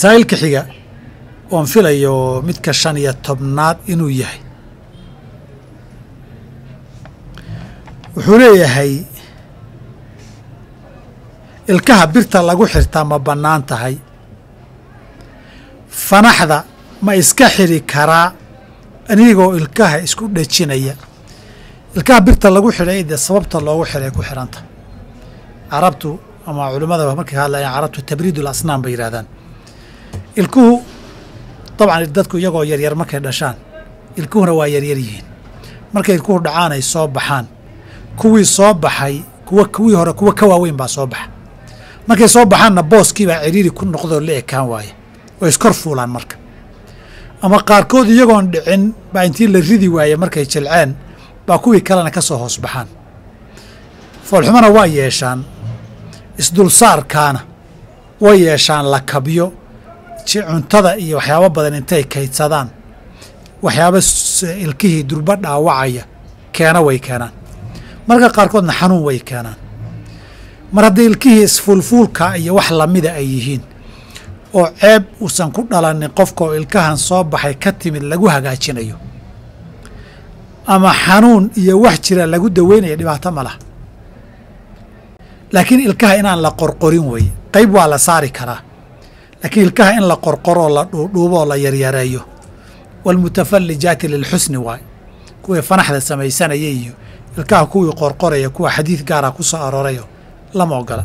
saa'ilka xiga oon filayo midka shan iyo tobnaad inuu yahay. Wuxuu leeyahay ilkaha birta lagu xirtaa ma bannaan tahay. Fanaxda ma iska xiri karaa anigoo ilkaha isku dhejinaya. Ilkaha birta lagu xidhay dee sababta loogu xidhay ku xidhanta carabtu ama culimmada markay ka hadlayaan carabtu tabriidul asnaan bay yidhahdaan ilkuhu dabcan dadku iyagoo yaryar markay dhashaan ilkuhuna waa yaryar yihiin. Markay ilkuhu dhacaan ay soo baxaan. Kuwii soo baxay kuwa kuwii hore kuwa ka waaweyn baa soo baxa. Markay soo baxaanna booskii baa ciriiri ku noqdoo la ekaan waaye. Oo iskor fuulaan marka. Ama qaarkood iyagoon dhicin baa intii la ridi waaye markay jilceen baa kuwii kalena ka soo hoos baxaan. Foolxumana waa yeeshaan isdulsaarkaana way yeeshaan lakabyo cuntada iyo waxyaabo badan intay kaydsadaan. Waxyaabo ilkihii durba dhaawacaya. Keena way keenaan. Marka qaarkoodna xanuun way keenaan. Mar haddii ilkihii isfuulfuulka iyo wax lamida ay yihiin oo ceeb uusan ku dhalanin qofkaoo ilkahan soo baxay ka timid lagu hagaajinayo ama xanuun iyo wax jira lagu daweynaya dhibaato ma laha. Laakiin ilkaha inaan la qorqorin weeye qayb waa la saari karaa laakiin ilkaha in la qorqoroo la dhuudhuubo oo la yaryareeyo waalmutafallijaati lilxusni waay kuwii fanaxda samaysanaya iyo ilkaha kuwii qorqoraya kuwa xadiid gaara ku soo aroorayo lama ogola